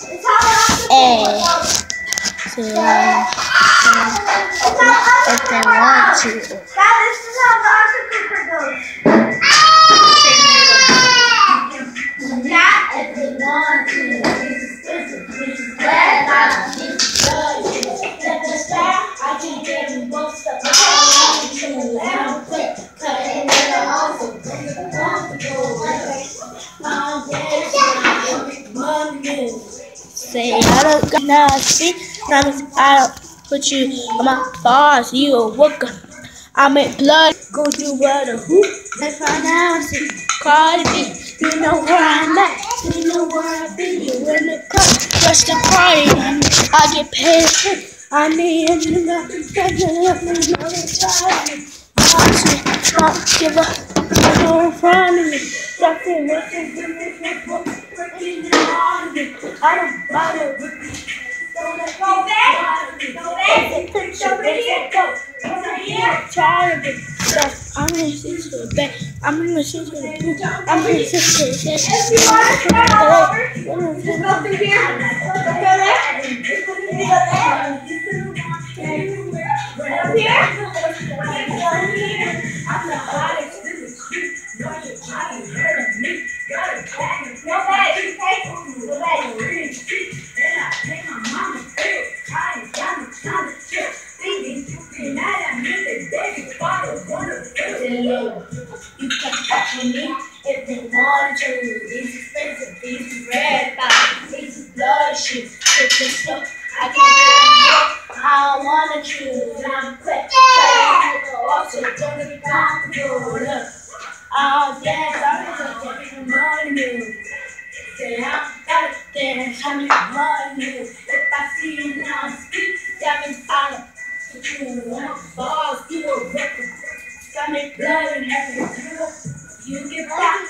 Hey. So, um, if they want to. Dad, this is Say I don't got now see now I don't put you on my boss, you a worker. I make blood go through what a hoop and find out see Cardi You know where I'm at, you know where I be, you in the club, just a party. I get paid. I need a nigga that let me know time. I don't give no in front of me. Me, on me. I don't bother with Go back. Go back. Go here. Go. Over here. tired of it. So I'm gonna sit to the bed. I'm gonna sit to the. I'm gonna sit to the bed. If you want to come over, just go through here. Go there. Up You can touch me if they want to. These expensive, these red bottles, these blood shoes, with the stuff I can do. I wanna choose. I'm quick. Also, don't be comfortable. Look, I'll dance. I'm gonna take money. Say I'm gotta dance. I'm money move. If I see you now, speak. That means I don't. You want balls, you me blood and everything. You get back,